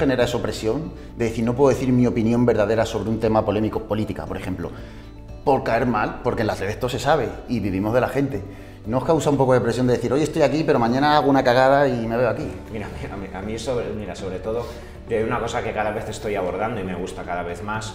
no genera esa opresión de decir, no puedo decir mi opinión verdadera sobre un tema polémico, política, por ejemplo, por caer mal, porque en las redes se sabe y vivimos de la gente. ¿No os causa un poco de presión de decir, hoy estoy aquí, pero mañana hago una cagada y me veo aquí? Mira, a mí, a mí eso, mira, sobre todo, hay una cosa que cada vez estoy abordando y me gusta cada vez más,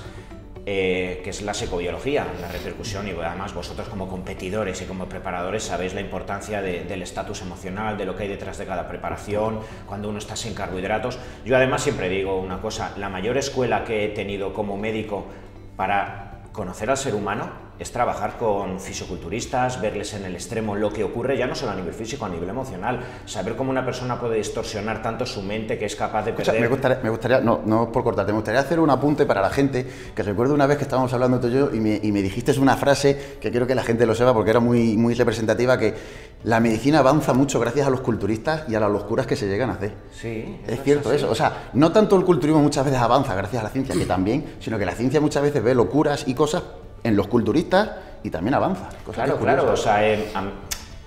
eh, que es la psicobiología, la repercusión y además vosotros como competidores y como preparadores sabéis la importancia del estatus emocional, de lo que hay detrás de cada preparación, cuando uno está sin carbohidratos. Yo además siempre digo una cosa, la mayor escuela que he tenido como médico para conocer al ser humano es trabajar con fisioculturistas, verles en el extremo lo que ocurre ya no solo a nivel físico, a nivel emocional, saber cómo una persona puede distorsionar tanto su mente que es capaz de perder... me gustaría, me gustaría, no, no por cortarte, me gustaría hacer un apunte para la gente, que recuerdo una vez que estábamos hablando tú y yo y me, y me dijiste una frase que quiero que la gente lo sepa porque era muy, muy representativa, que la medicina avanza mucho gracias a los culturistas y a las locuras que se llegan a hacer. Sí. Es, cierto eso. O sea, no tanto el culturismo muchas veces avanza gracias a la ciencia, que también, sino que la ciencia muchas veces ve locuras y cosas en los culturistas y también avanza. Claro, claro. O sea,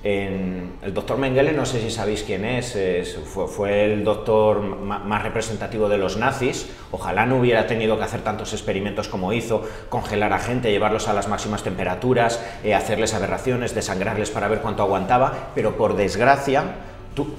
en, el doctor Mengele, no sé si sabéis quién es, fue, el doctor más representativo de los nazis. Ojalá no hubiera tenido que hacer tantos experimentos como hizo, congelar a gente, llevarlos a las máximas temperaturas, eh, hacerles aberraciones, desangrarles para ver cuánto aguantaba, pero por desgracia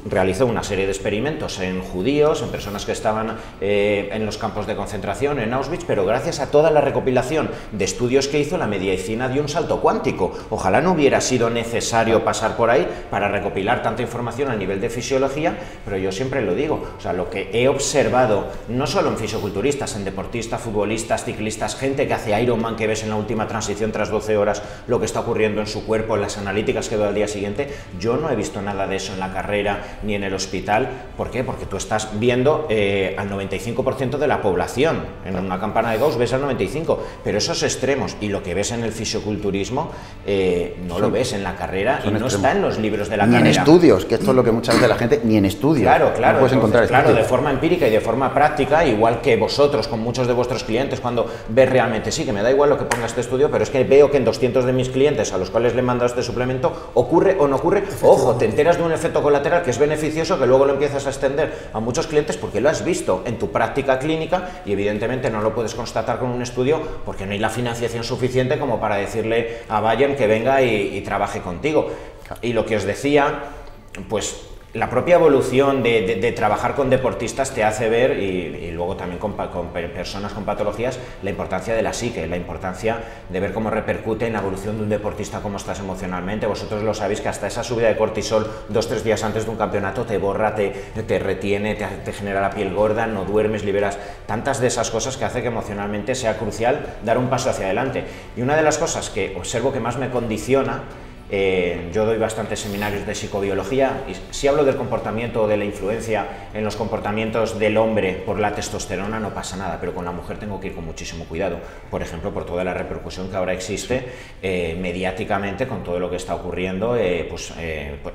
realizó una serie de experimentos en judíos, en personas que estaban eh, en los campos de concentración, en Auschwitz, pero gracias a toda la recopilación de estudios que hizo, la medicina dio un salto cuántico. Ojalá no hubiera sido necesario pasar por ahí para recopilar tanta información a nivel de fisiología, pero yo siempre lo digo, o sea, lo que he observado, no solo en fisioculturistas, en deportistas, futbolistas, ciclistas, gente que hace Ironman, que ves en la última transición tras 12 horas lo que está ocurriendo en su cuerpo, en las analíticas que veo al día siguiente, yo no he visto nada de eso en la carrera ni en el hospital. ¿Por qué? Porque tú estás viendo eh, al 95% de la población. En una campana de Gauss ves al 95%, pero esos extremos y lo que ves en el fisioculturismo eh, no lo ves en la carrera y no está en los libros de la carrera. Ni en estudios, que esto es lo que muchas veces la gente, ni en estudios. Claro, claro. puedes encontrar claro, de forma empírica y de forma práctica, igual que vosotros con muchos de vuestros clientes, cuando ves realmente, sí, que me da igual lo que ponga este estudio, pero es que veo que en 200 de mis clientes a los cuales le he mandado este suplemento ocurre o no ocurre. Ojo, te enteras de un efecto colateral que es beneficioso, que luego lo empiezas a extender a muchos clientes porque lo has visto en tu práctica clínica y evidentemente no lo puedes constatar con un estudio porque no hay la financiación suficiente como para decirle a Bayern que venga y, y trabaje contigo. Y lo que os decía, pues la propia evolución de, trabajar con deportistas te hace ver, y, luego también con, personas con patologías, la importancia de la psique, la importancia de ver cómo repercute en la evolución de un deportista, cómo estás emocionalmente. Vosotros lo sabéis que hasta esa subida de cortisol dos tres días antes de un campeonato te borra, te, te retiene, te, te genera la piel gorda, no duermes, liberas tantas de esas cosas que hace que emocionalmente sea crucial dar un paso hacia adelante. Y una de las cosas que observo que más me condiciona eh, yo doy bastantes seminarios de psicobiología y si hablo del comportamiento o de la influencia en los comportamientos del hombre por la testosterona no pasa nada, pero con la mujer tengo que ir con muchísimo cuidado. Por ejemplo, por toda la repercusión que ahora existe eh, mediáticamente con todo lo que está ocurriendo eh, pues,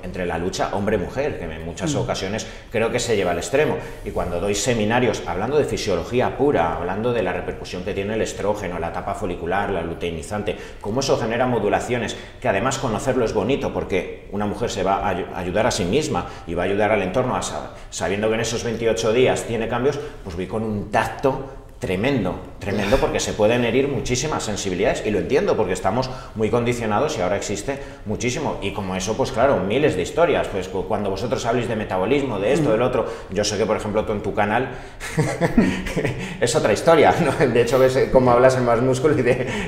entre la lucha hombre-mujer, que en muchas mm. ocasiones creo que se lleva al extremo. Y cuando doy seminarios hablando de fisiología pura, hablando de la repercusión que tiene el estrógeno, la etapa folicular, la luteinizante, cómo eso genera modulaciones que además conocemos hacerlo es bonito porque una mujer se va a ayudar a sí misma y va a ayudar al entorno, a sabiendo que en esos 28 días tiene cambios, pues voy con un tacto tremendo, tremendo porque se pueden herir muchísimas sensibilidades y lo entiendo porque estamos muy condicionados y ahora existe muchísimo. Y como eso pues claro, miles de historias, pues cuando vosotros habléis de metabolismo, de esto, del otro, yo sé que por ejemplo tú en tu canal es otra historia, de hecho ves cómo hablas en más músculo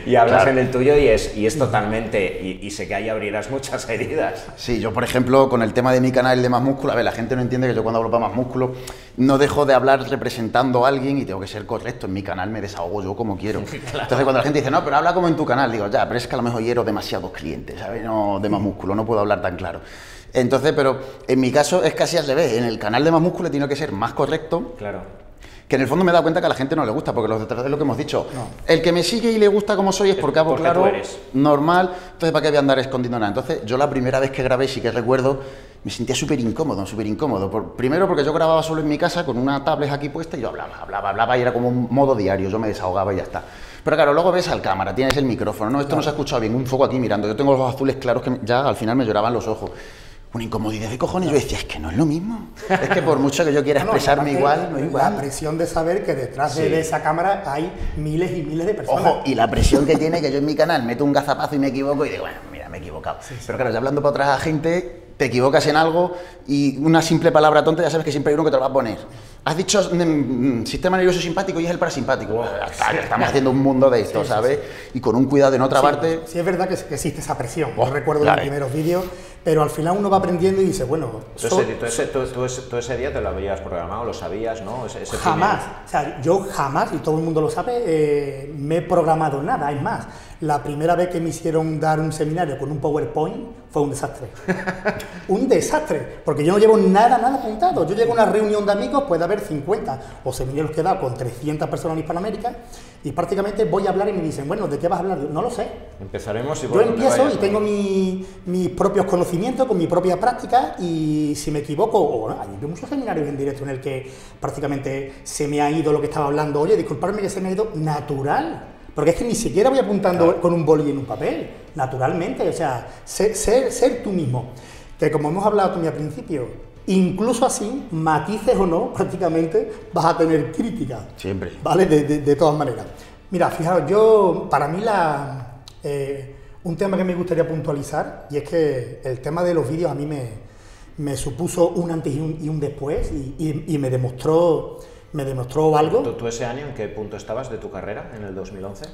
y, hablas en el tuyo y es, y es totalmente, y, sé que ahí abrirás muchas heridas. Sí, yo por ejemplo con el tema de mi canal de más músculo, a ver, la gente no entiende que yo cuando hablo para más músculo no dejo de hablar representando a alguien y tengo que ser correcto en mi canal me desahogo yo como quiero. Entonces cuando la gente dice, no, pero habla como en tu canal, digo, ya, pero es que a lo mejor hiero demasiados clientes, ¿sabes? No, de más músculo, no puedo hablar tan claro. Entonces, pero en mi caso es casi al revés, en el canal de más músculo tiene que ser más correcto. Claro que en el fondo me da cuenta que a la gente no le gusta, porque detrás de lo que hemos dicho. El que me sigue y le gusta como soy es porque hago claro, normal, entonces ¿para qué voy a andar escondiendo nada? Entonces, yo la primera vez que grabé, sí que recuerdo, me sentía súper incómodo, súper incómodo. Por, primero porque yo grababa solo en mi casa con una tablet aquí puesta y yo hablaba, hablaba, hablaba y era como un modo diario, yo me desahogaba y ya está. Pero claro, luego ves al cámara, tienes el micrófono, no, esto no se ha escuchado bien, un foco aquí mirando, yo tengo los ojos azules claros que ya al final me lloraban los ojos. una incomodidad de cojones. Yo decía, es que no es lo mismo. Es que por mucho que yo quiera expresarme igual, no es igual. La presión de saber que detrás de esa cámara hay miles y miles de personas. Ojo, y la presión que tiene que yo en mi canal meto un gazapazo y me equivoco y digo, bueno, mira, me he equivocado. Pero claro, ya hablando para otra gente, te equivocas en algo y una simple palabra tonta ya sabes que siempre hay uno que te lo va a poner. Has dicho mm, mm, sistema nervioso simpático y es el parasimpático. estamos haciendo un mundo de esto, ¿sabes? Y con un cuidado de no trabarte. Sí, es verdad que existe esa presión. Yo recuerdo los primeros vídeos, pero al final uno va aprendiendo y dice, bueno. Tú, ese, día te lo habías programado, lo sabías, ¿no? jamás. O sea, yo jamás, y todo el mundo lo sabe, eh, me he programado nada. Es más, la primera vez que me hicieron dar un seminario con un PowerPoint fue un desastre. un desastre, porque yo no llevo nada, nada apuntado. Yo llego a una reunión de amigos, puede haber 50 o seminarios que da con 300 personas en Hispanoamérica y prácticamente voy a hablar y me dicen, bueno, ¿de qué vas a hablar? No lo sé. Empezaremos y Yo empiezo y tengo mis propios conocimientos, con mi propia práctica y si me equivoco, o hay muchos seminarios en directo en el que prácticamente se me ha ido lo que estaba hablando, oye, disculparme que se me ha ido natural. Porque es que ni siquiera voy apuntando con un boli en un papel, naturalmente, o sea, ser, ser, tú mismo. Que como hemos hablado también al principio, incluso así, matices o no, prácticamente vas a tener crítica. Siempre. ¿Vale? De, todas maneras. Mira, fijaros, yo, para mí la, eh, un tema que me gustaría puntualizar, y es que el tema de los vídeos a mí me, me supuso un antes y un, después, y, y me demostró me demostró algo. ¿Tú, ese año en qué punto estabas de tu carrera, en el 2011?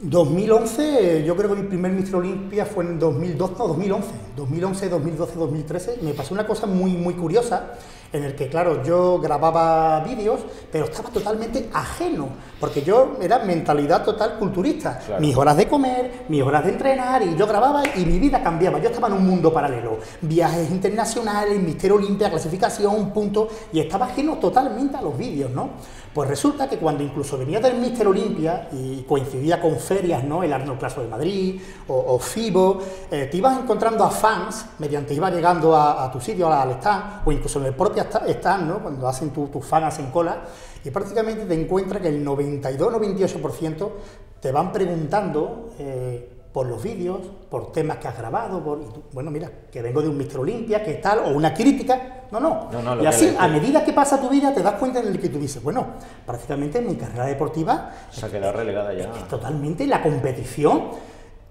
2011, yo creo que mi primer Mister Olimpia fue en 2012, no, 2011, 2011, 2012, 2013. Me pasó una cosa muy, muy curiosa en el que, claro, yo grababa vídeos, pero estaba totalmente ajeno, porque yo era mentalidad total culturista. Mis horas de comer, mis horas de entrenar, y yo grababa y mi vida cambiaba. Yo estaba en un mundo paralelo. Viajes internacionales, Mister Olimpia, clasificación, punto, y estaba ajeno totalmente a los vídeos, ¿no? Pues resulta que cuando incluso venía del Mister Olimpia y coincidía con ferias, ¿no? El Arnold Claso de Madrid o, FIBO, eh, te ibas encontrando a fans mediante iba llegando a, tu sitio, al stand, o incluso en el propio stand, ¿no? Cuando hacen tus tu fans en cola, y prácticamente te encuentras que el 92-98% te van preguntando. Eh, por los vídeos, por temas que has grabado, por, bueno, mira, que vengo de un Mister Olimpia, que tal, o una crítica, no, no. y así, a medida que pasa tu vida, te das cuenta en el que tú dices, bueno, prácticamente mi carrera deportiva... Se ha quedado relegada ya. Es, totalmente la competición,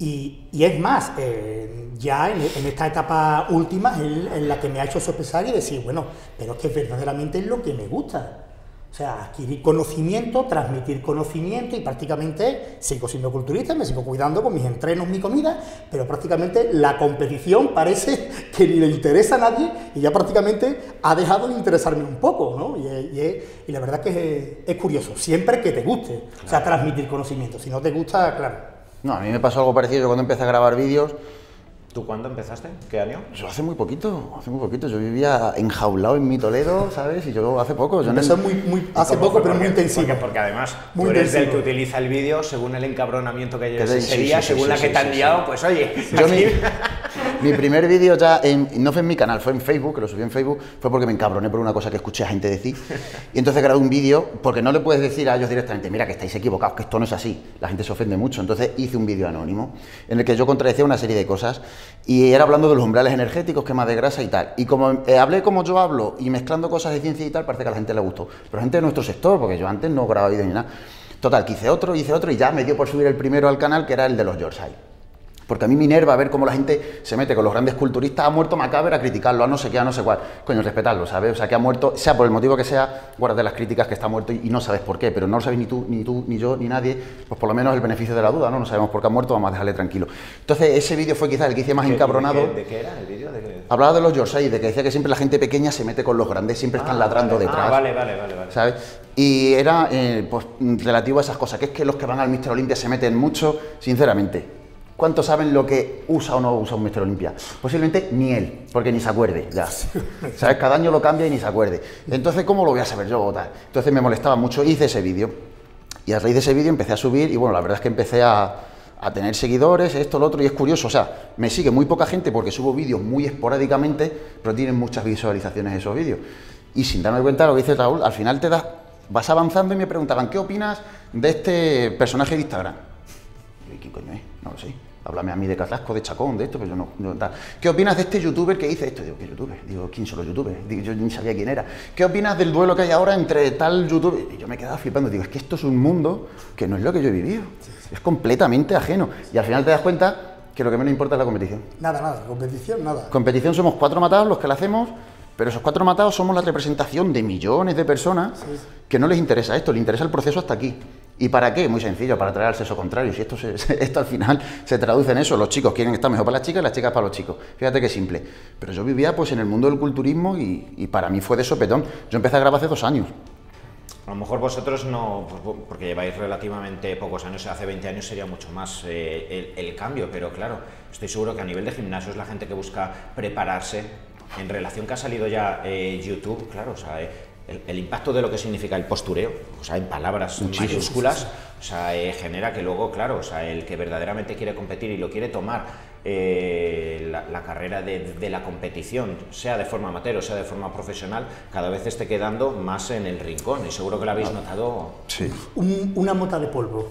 y, es más, eh, ya en, esta etapa última en, en, la que me ha hecho sopesar y decir, bueno, pero es que verdaderamente es lo que me gusta. O sea, adquirir conocimiento, transmitir conocimiento y prácticamente sigo siendo culturista, me sigo cuidando con mis entrenos, mi comida, pero prácticamente la competición parece que ni le interesa a nadie y ya prácticamente ha dejado de interesarme un poco, ¿no? Y, la verdad que es, curioso, siempre que te guste, o sea, transmitir conocimiento, si no te gusta, claro. No, a mí me pasó algo parecido, yo cuando empecé a grabar vídeos, ¿Tú cuándo empezaste? ¿Qué año? Yo hace muy poquito, hace muy poquito. Yo vivía enjaulado en mi Toledo, ¿sabes? Y yo hace poco. Yo Eso es muy, muy, hace poco, pero muy intensivo. Porque, además, muy tú eres el que utiliza el vídeo según el encabronamiento que hay ese día, según la que te han liado, pues oye. Yo mi, primer vídeo ya, en, no fue en mi canal, fue en Facebook, que lo subí en Facebook, fue porque me encabroné por una cosa que escuché a gente decir. Y entonces grabé un vídeo, porque no le puedes decir a ellos directamente, mira, que estáis equivocados, que esto no es así. La gente se ofende mucho. Entonces hice un vídeo anónimo en el que yo contradecía una serie de cosas y era hablando de los umbrales energéticos, quema de grasa y tal. Y como eh, hablé como yo hablo y mezclando cosas de ciencia y tal, parece que a la gente le gustó. Pero gente de nuestro sector, porque yo antes no grababa vídeos ni nada. Total, que hice otro, hice otro y ya me dio por subir el primero al canal, que era el de los Yorkshire. Porque a mí me enerva ver cómo la gente se mete con los grandes culturistas, ha muerto Macabre a criticarlo, a no sé qué, a no sé cuál. Coño, respetarlo, ¿sabes? O sea, que ha muerto, sea por el motivo que sea, guarda las críticas que está muerto y, no sabes por qué, pero no lo sabes ni tú, ni tú, ni yo, ni nadie, pues por lo menos el beneficio de la duda, ¿no? No sabemos por qué ha muerto, vamos a dejarle tranquilo. Entonces, ese vídeo fue quizás el que hice más encabronado. ¿De qué, era el vídeo? Hablaba de los Yorkshire, de que decía que siempre la gente pequeña se mete con los grandes, siempre están ah, ladrando detrás. Ah, vale, vale, vale, vale. ¿Sabes? Y era eh, pues, relativo a esas cosas, que es que los que van al Mister Olimpia se meten mucho, sinceramente ¿Cuántos saben lo que usa o no usa un Mister Olimpia? Posiblemente ni él, porque ni se acuerde ya. ¿Sabes? Cada año lo cambia y ni se acuerde. Entonces, ¿cómo lo voy a saber yo? Tal? Entonces me molestaba mucho, hice ese vídeo. Y a raíz de ese vídeo empecé a subir y bueno, la verdad es que empecé a, a tener seguidores, esto, lo otro, y es curioso, o sea, me sigue muy poca gente porque subo vídeos muy esporádicamente, pero tienen muchas visualizaciones esos vídeos. Y sin darme cuenta, lo que dice Raúl, al final te das, vas avanzando y me preguntaban, ¿qué opinas de este personaje de Instagram? ¿qué coño es? No lo sé. Háblame a mí de Carrasco, de Chacón, de esto, pero yo no, no tal. ¿Qué opinas de este youtuber que dice esto? Digo, ¿qué youtuber? Digo, ¿quién son los youtubers? Digo, yo ni sabía quién era. ¿Qué opinas del duelo que hay ahora entre tal youtuber? Y yo me quedaba flipando. Digo, es que esto es un mundo que no es lo que yo he vivido. Es completamente ajeno. Y al final te das cuenta que lo que menos importa es la competición. Nada, nada, competición, nada. Competición somos cuatro matados los que la hacemos, pero esos cuatro matados somos la representación de millones de personas que no les interesa esto, les interesa el proceso hasta aquí. ¿Y para qué? Muy sencillo, para traer al sexo contrario. Si esto, se- esto al final se traduce en eso, los chicos quieren estar mejor para las chicas, las chicas para los chicos. Fíjate qué simple. Pero yo vivía pues en el mundo del culturismo y, y para mí fue de sopetón. Yo empecé a grabar hace dos años. A lo mejor vosotros no, pues, porque lleváis relativamente pocos años, hace 20 años sería mucho más eh, el, cambio, pero claro, estoy seguro que a nivel de gimnasio es la gente que busca prepararse. En relación que ha salido ya eh, YouTube, claro, o sea, eh, el, el impacto de lo que significa el postureo, o sea, en palabras mayúsculas, o sea, eh, genera que luego, claro, o sea, el que verdaderamente quiere competir y lo quiere tomar eh, la, la carrera de, de la competición, sea de forma amateur o sea de forma profesional, cada vez esté quedando más en el rincón y seguro que lo habéis notado. Sí. Un- una mota de polvo,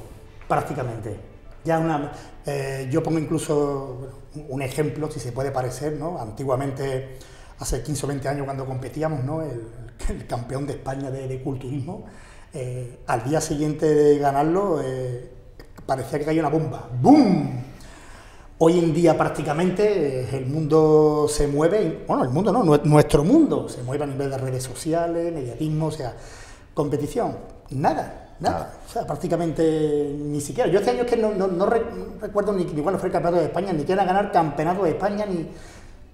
prácticamente. Ya una, eh, yo pongo incluso un ejemplo, si se puede parecer, ¿no? Antiguamente, hace 15 o 20 años cuando competíamos, ¿no? El, el campeón de España de, de culturismo, eh, al día siguiente de ganarlo, eh, parecía que caía una bomba. ¡Bum! Hoy en día prácticamente eh, el mundo se mueve, bueno, el mundo no, nue- nuestro mundo se mueve a nivel de redes sociales, mediatismo, o sea, competición, nada, nada. O sea, prácticamente ni siquiera. Yo este año es que no, no- no re- no recuerdo ni, ni cuándo fue el campeonato de España, ni quién a ganar campeonato de España, ni...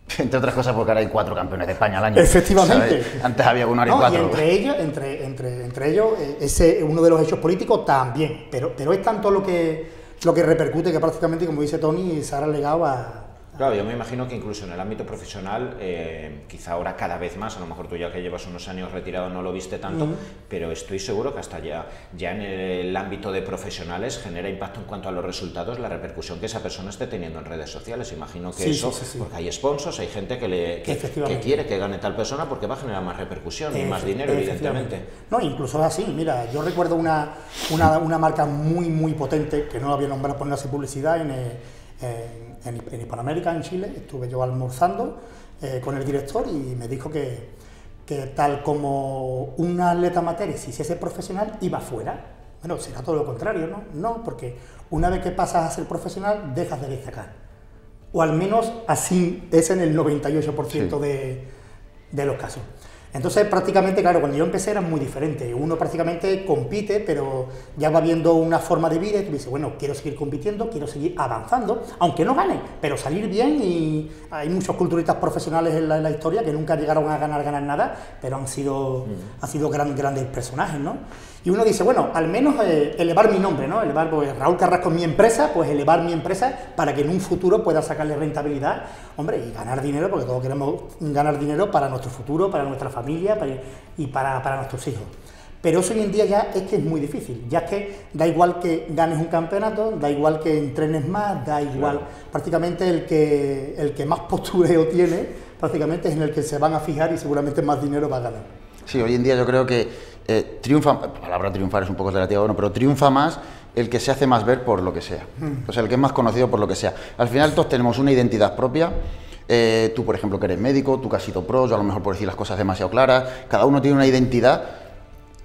Entre otras cosas porque ahora hay cuatro campeones de España al año. Efectivamente. ¿sabes? Antes había uno, ahora hay No, y cuatro. entre ellos, entre, entre, entre ellos, eh, ese uno de los hechos políticos también, pero, pero es tanto lo que, lo que repercute que prácticamente, como dice Tony, se ha relegado a... Claro, yo me imagino que incluso en el ámbito profesional, eh, quizá ahora cada vez más, a lo mejor tú ya que llevas unos años retirado no lo viste tanto, pero estoy seguro que hasta ya, ya en el ámbito de profesionales genera impacto en cuanto a los resultados, la repercusión que esa persona esté teniendo en redes sociales. Imagino que Sí, eso, sí, sí, sí. porque hay sponsors, hay gente que, le, que, quiere que gane tal persona porque va a generar más repercusión y más dinero, evidentemente. No, incluso así. Mira, yo recuerdo una, una, una marca muy, muy potente, que no la voy a nombrar por no hacer publicidad, en, eh, en, en- en Hispanoamérica, en Chile. Estuve yo almorzando eh, con el director y me dijo que, que tal como un atleta amateur si se hace profesional, iba fuera. Bueno, será todo lo contrario, ¿no? No, porque una vez que pasas a ser profesional, dejas de destacar. O al menos así es en el 98% Sí. de, de los casos. Entonces, prácticamente, claro, cuando yo empecé era muy diferente. Uno prácticamente compite, pero ya va viendo una forma de vida y tú dices, bueno, quiero seguir compitiendo, quiero seguir avanzando, aunque no gane, pero salir bien. Y hay muchos culturistas profesionales en la, en la historia que nunca llegaron a ganar, ganar nada, pero han sido, han sido gran- grandes personajes, ¿no? Y uno dice, bueno, al menos eh, elevar mi nombre, ¿no? Elevar, pues Raúl Carrasco es mi empresa, pues elevar mi empresa para que en un futuro pueda sacarle rentabilidad, hombre, y ganar dinero, porque todos queremos ganar dinero para nuestro futuro, para nuestra familia para- y para, para nuestros hijos. Pero eso hoy en día ya es que es muy difícil, ya es que da igual que ganes un campeonato, da igual que entrenes más, da igual, prácticamente el que, el que más postureo tiene, prácticamente es en el que se van a fijar y seguramente más dinero va a ganar. Sí, hoy en día yo creo que eh, triunfa, la palabra triunfar es un poco relativa, bueno, pero triunfa más el que se hace más ver por lo que sea. O sea, el que es más conocido por lo que sea. Al final todos tenemos una identidad propia. eh, tú, por ejemplo, que eres médico, tú que has sido pro, yo a lo mejor por decir las cosas demasiado claras. Cada uno tiene una identidad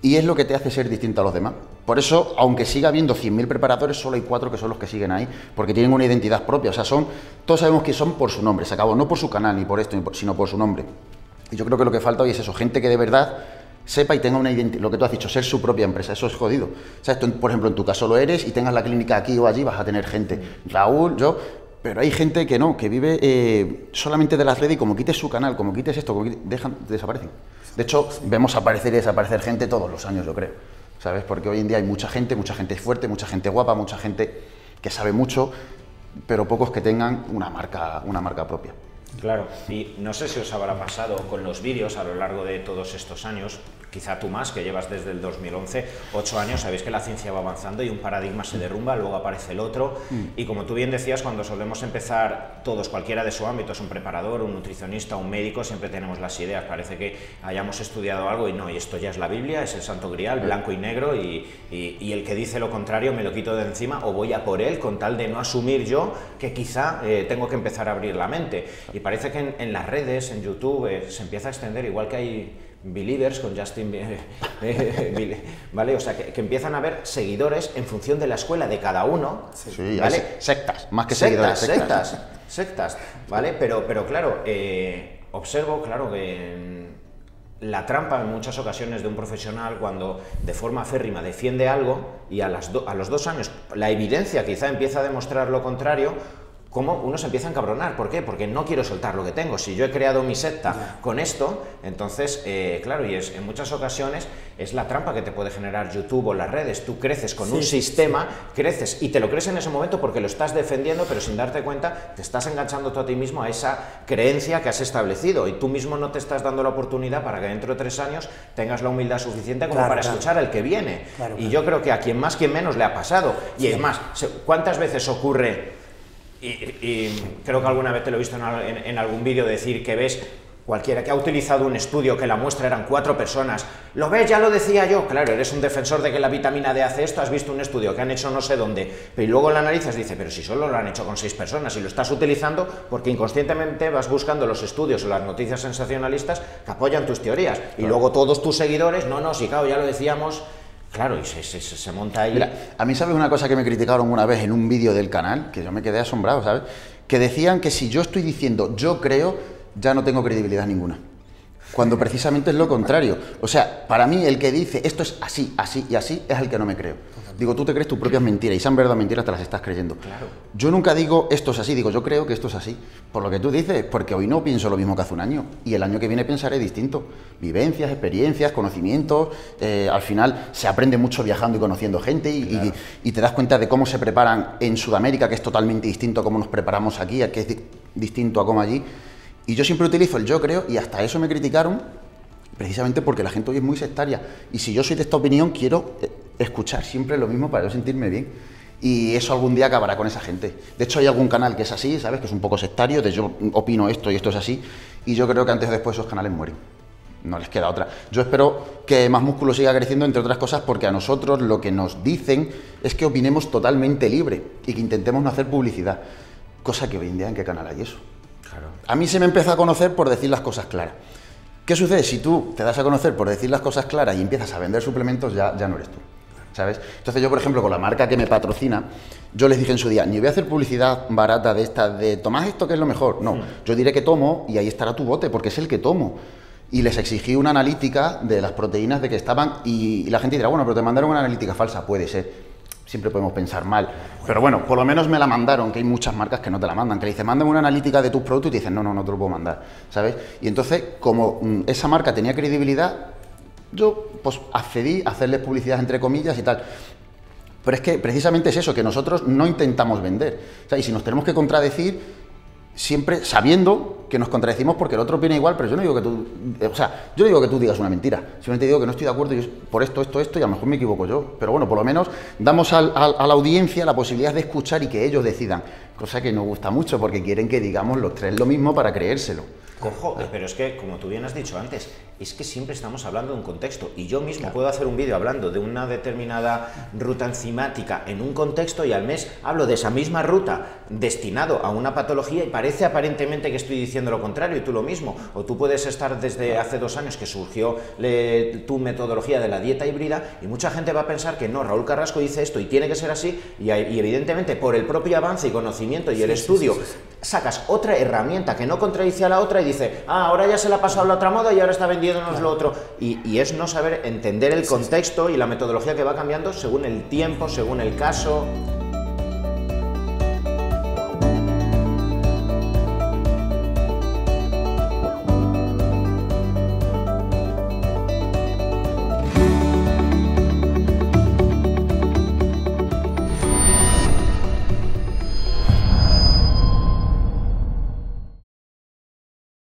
y es lo que te hace ser distinto a los demás. Por eso, aunque siga habiendo 100.000 preparadores, solo hay cuatro que son los que siguen ahí, porque tienen una identidad propia. O sea, son, todos sabemos que son por su nombre, se acabó, no por su canal ni por esto, sino por su nombre. Y yo creo que lo que falta hoy es eso, gente que de verdad sepa y tenga una identidad, lo que tú has dicho, ser su propia empresa, eso es jodido. O sea, por ejemplo, en tu caso lo eres y tengas la clínica aquí o allí, vas a tener gente. Raúl, yo, pero hay gente que no, que vive eh, solamente de las redes y como quites su canal, como quites esto, como quites- dejan, desaparecen. De hecho, vemos aparecer y desaparecer gente todos los años, yo creo. ¿Sabes? Porque hoy en día hay mucha gente, mucha gente fuerte, mucha gente guapa, mucha gente que sabe mucho, pero pocos que tengan una marca, una marca propia. Claro, y no sé si os habrá pasado con los vídeos a lo largo de todos estos años, quizá tú más, que llevas desde el 2011, ocho años, sabéis que la ciencia va avanzando y un paradigma se derrumba, luego aparece el otro, mm. y como tú bien decías, cuando solemos empezar todos, cualquiera de su ámbito, es un preparador, un nutricionista, un médico, siempre tenemos las ideas, parece que hayamos estudiado algo y no, y esto ya es la Biblia, es el Santo Grial, blanco y negro, y, el que dice lo contrario me lo quito de encima o voy a por él con tal de no asumir yo que quizá eh, tengo que empezar a abrir la mente. Y parece que en, las redes, en YouTube, eh, se empieza a extender, igual que hay believers con Justin ¿vale? O sea, que, empiezan a haber seguidores en función de la escuela de cada uno, sí, ¿vale? Sectas, más que sectas, seguidores. Sectas, sectas, ¿vale? Pero, pero claro, eh, observo, claro, que la trampa en muchas ocasiones de un profesional cuando de forma férrima defiende algo y a, las a los dos años la evidencia quizá empieza a demostrar lo contrario, cómo uno se empieza a encabronar. ¿Por qué? Porque no quiero soltar lo que tengo. Si yo he creado mi secta con esto, entonces, eh, claro, y es, en muchas ocasiones es la trampa que te puede generar YouTube o las redes. Tú creces con un sistema, creces y te lo crees en ese momento porque lo estás defendiendo, pero sin darte cuenta te estás enganchando tú a ti mismo a esa creencia que has establecido y tú mismo no te estás dando la oportunidad para que dentro de tres años tengas la humildad suficiente como para escuchar al que viene. y yo creo que a quien más, quien menos le ha pasado. Y es más, ¿cuántas veces ocurre y, creo que alguna vez te lo he visto en, algún vídeo decir que ves cualquiera que ha utilizado un estudio que la muestra eran cuatro personas, lo ves, ya lo decía yo, claro, eres un defensor de que la vitamina D hace esto, has visto un estudio que han hecho no sé dónde, pero luego la analizas dice, pero si solo lo han hecho con seis personas y lo estás utilizando porque inconscientemente vas buscando los estudios o las noticias sensacionalistas que apoyan tus teorías. Y luego todos tus seguidores, no, no, sí, claro, ya lo decíamos, Claro, y se, se, monta ahí. Mira, a mí, ¿sabes una cosa que me criticaron una vez en un vídeo del canal? Que yo me quedé asombrado, ¿sabes? Que decían que si yo estoy diciendo yo creo, ya no tengo credibilidad ninguna. Cuando precisamente es lo contrario. O sea, para mí el que dice esto es así, así y así es el que no me creo. Digo, tú te crees tus propias mentiras y son verdad mentiras te las estás creyendo. Claro. Yo nunca digo esto es así, digo yo creo que esto es así. Por lo que tú dices, porque hoy no pienso lo mismo que hace un año y el año que viene pensaré distinto. Vivencias, experiencias, conocimientos. Eh, al final se aprende mucho viajando y conociendo gente y, y, te das cuenta de cómo se preparan en Sudamérica, que es totalmente distinto a cómo nos preparamos aquí, que es distinto a cómo allí. Y yo siempre utilizo el yo creo y hasta eso me criticaron precisamente porque la gente hoy es muy sectaria. Y si yo soy de esta opinión, quiero eh, escuchar siempre lo mismo para yo sentirme bien. Y eso algún día acabará con esa gente. De hecho, hay algún canal que es así, ¿sabes? Que es un poco sectario, de yo opino esto y esto es así. Y yo creo que antes o después esos canales mueren. No les queda otra. Yo espero que Más Músculo siga creciendo, entre otras cosas, porque a nosotros lo que nos dicen es que opinemos totalmente libre y que intentemos no hacer publicidad. Cosa que hoy en día, ¿en qué canal hay eso? Claro. A mí se me empieza a conocer por decir las cosas claras. ¿Qué sucede? Si tú te das a conocer por decir las cosas claras y empiezas a vender suplementos, ya, ya no eres tú. ¿sabes? Entonces yo, por ejemplo, con la marca que me patrocina, yo les dije en su día, ni voy a hacer publicidad barata de esta, de tomás esto que es lo mejor. No, yo diré que tomo y ahí estará tu bote, porque es el que tomo. Y les exigí una analítica de las proteínas de que estaban, y, la gente dirá, bueno, pero te mandaron una analítica falsa, puede ser. Siempre podemos pensar mal. Pero bueno, por lo menos me la mandaron, que hay muchas marcas que no te la mandan, que le dicen, mándame una analítica de tus productos y te dicen, no, no, no te lo puedo mandar, ¿sabes? Y entonces, como mm, esa marca tenía credibilidad, yo pues accedí a hacerles publicidad entre comillas y tal. Pero es que precisamente es eso, que nosotros no intentamos vender. y si nos tenemos que contradecir, siempre sabiendo que nos contradecimos porque el otro opina igual, pero yo no digo que tú, eh, o sea, yo no digo que tú digas una mentira, simplemente digo que no estoy de acuerdo por esto, esto, esto, y a lo mejor me equivoco yo. Pero bueno, por lo menos damos a la audiencia la posibilidad de escuchar y que ellos decidan, cosa que nos gusta mucho porque quieren que digamos los tres lo mismo para creérselo. Cojo, pero es que, como tú bien has dicho antes, es que siempre estamos hablando de un contexto. Y yo mismo puedo hacer un vídeo hablando de una determinada ruta enzimática en un contexto y al mes hablo de esa misma ruta destinado a una patología y parece aparentemente que estoy diciendo lo contrario y tú lo mismo. O tú puedes estar desde hace dos años que surgió tu metodología de la dieta híbrida y mucha gente va a pensar que no, Raúl Carrasco dice esto y tiene que ser así y, evidentemente por el propio avance y conocimiento y el estudio sacas otra herramienta que no contradice a la otra y dice, ah, ahora ya se le ha pasado la otra moda y ahora está vendiéndonos lo otro. Y, y, es no saber entender el contexto y la metodología que va cambiando según el tiempo, según el caso.